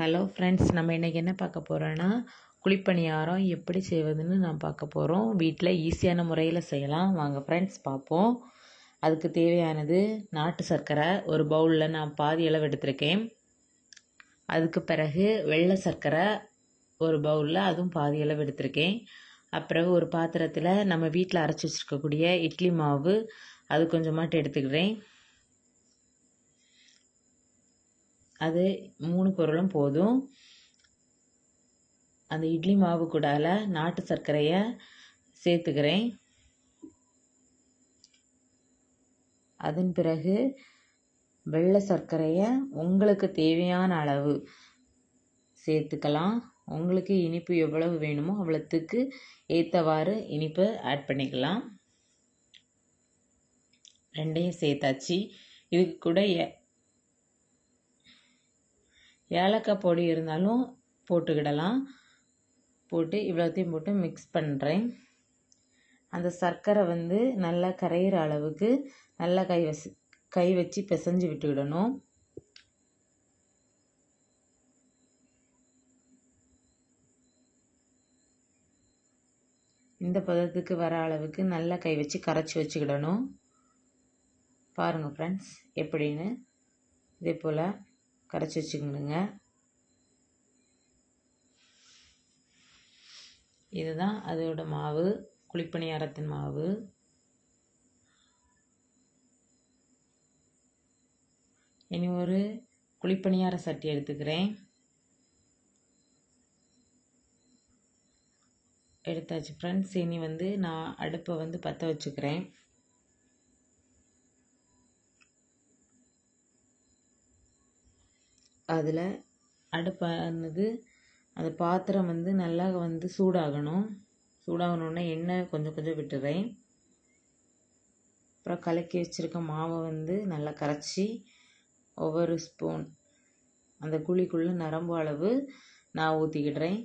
Hello friends நம்ம இன்றைக்கி என்ன பார்க்க போகிறோன்னா குழிப்பணியாரம் எப்படி செய்வதுன்னு நான் பார்க்க போகிறோம் வீட்டில் ஈஸியான முறையில் செய்யலாம். வாங்க ஃப்ரெண்ட்ஸ் பார்ப்போம். அதுக்கு தேவையானது நாட்டு சர்க்கரை. ஒரு பவுலில் நான் பாதி அளவு எடுத்திருக்கேன். அதுக்கு பிறகு வெள்ளை சர்க்கரை ஒரு பவுலில் அதுவும் பாதி அளவு எடுத்திருக்கேன். அப்புறம் ஒரு பாத்திரத்தில் நம்ம வீட்டில் அரைச்சி வச்சுருக்கக்கூடிய இட்லி மாவு அது கொஞ்சமாட்டு எடுத்துக்கிறேன். அது மூணு பொருளும் போதும். அந்த இட்லி மாவு கூடால நாட்டு சர்க்கரையை சேர்த்துக்கிறேன். அதன் பிறகு வெள்ளை சர்க்கரையை உங்களுக்கு தேவையான அளவு சேர்த்துக்கலாம். உங்களுக்கு இனிப்பு எவ்வளவு வேணுமோ அவ்வளோத்துக்கு ஏற்றவாறு இனிப்பு ஆட் பண்ணிக்கலாம். ரெண்டையும் சேர்த்தாச்சு. இதுக்கு கூட ஏலக்காய் பொடி இருந்தாலும் போட்டுக்கிடலாம். போட்டு இவ்வளோத்தையும் போட்டு மிக்ஸ் பண்ணுறேன் அந்த சர்க்கரை வந்து நல்லா கரையிற அளவுக்கு நல்லா கை வச்சு கை வச்சு பிசைஞ்சு விட்டுக்கிடணும். இந்த பதத்துக்கு வர அளவுக்கு நல்லா கை வச்சு கரைச்சி வச்சுக்கிடணும். பாருங்கள் ஃப்ரெண்ட்ஸ் எப்படின்னு. இதே போல் கரைச்சி வச்சுக்கணுங்க. இதுதான் அதோட மாவு குழிப்பணியாரத்தின் மாவு. இனி ஒரு குழிப்பணியார சட்டி எடுத்துக்கிறேன். எடுத்தாச்சு ஃப்ரெண்ட்ஸ் இனி வந்து நான் அடுப்பை வந்து பற்ற வச்சுக்கிறேன். அதில் அடுப்பானது அந்த பாத்திரம் வந்து நல்லா வந்து சூடாகணும். சூடாகணுன்னா எண்ணெய் கொஞ்சம் கொஞ்சம் விட்டுறேன். அப்புறம் கலக்கி வச்சுருக்க மாவை வந்து நல்லா கரைச்சி ஒவ்வொரு ஸ்பூன் அந்த குழிக்குள்ளே நரம்பு அளவு நான் ஊற்றிக்கிடுறேன்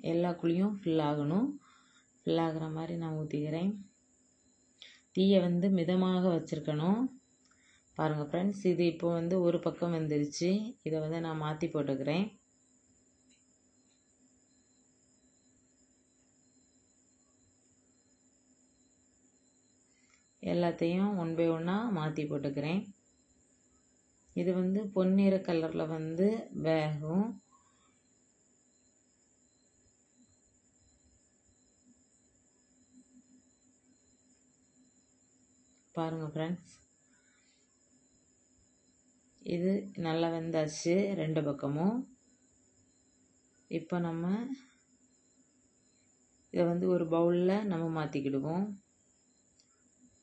எல்லா குழியும் ஃபில் ஆகணும். ஃபில் ஆகிற மாதிரி நான் ஊற்றிக்கிறேன் தீயை வந்து மிதமாக வச்சுருக்கணும். பாருங்கள் ஃப்ரெண்ட்ஸ் இது இப்போ வந்து ஒரு பக்கம் வந்துருச்சு. இதை வந்து நான் மாற்றி போட்டுக்கிறேன். எல்லாத்தையும் ஒன் பை ஒன்னாக மாற்றி போட்டுக்கிறேன். இது வந்து பொன்னிற கலரில் வந்து வேகும். பாருங்கள் ஃப்ரெண்ட்ஸ் இது நல்லா வெந்தாச்சு ரெண்டு பக்கமும். இப்போ நம்ம இதை வந்து ஒரு பவுலில் நம்ம மாற்றிக்கிடுவோம்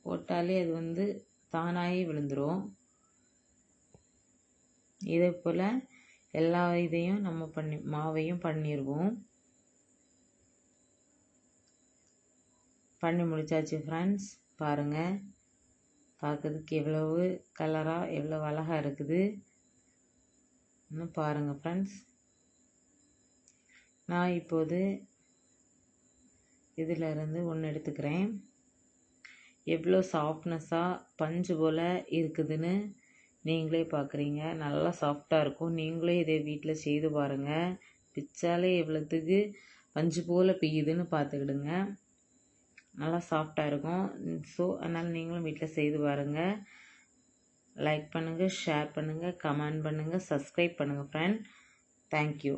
போட்டாலே அது வந்து தானாகி விழுந்துடும் இதே போல் எல்லா இதையும் நம்ம பண்ணி மாவையும் பண்ணிடுவோம் பண்ணி முடிச்சாச்சு ஃப்ரெண்ட்ஸ் பாருங்கள் பார்க்கறதுக்கு எவ்வளவு கலராக எவ்வளோ அழகாக இருக்குது. இன்னும் பாருங்கள் ஃப்ரெண்ட்ஸ் நான் இப்போது இதிலிருந்து ஒன்று எடுத்துக்கிறேன். எவ்வளோ சாஃப்ட்னஸாக பஞ்சு போல் இருக்குதுன்னு நீங்களே பார்க்குறீங்க நல்லா சாஃப்டாக இருக்கும். நீங்களே இதை வீட்டில் செய்து பாருங்கள் பிச்சாலே எவ்வளோத்துக்கு பஞ்சு போல் பெய்யுதுன்னு பார்த்துக்கிடுங்க நல்லா சாஃப்டாக இருக்கும். ஸோ அதனால் நீங்களும் வீட்டில் செய்து பாருங்கள் லைக் பண்ணுங்கள் ஷேர் பண்ணுங்கள் கமெண்ட் பண்ணுங்கள் சப்ஸ்கிரைப் பண்ணுங்கள் ஃப்ரெண்ட் தேங்க்யூ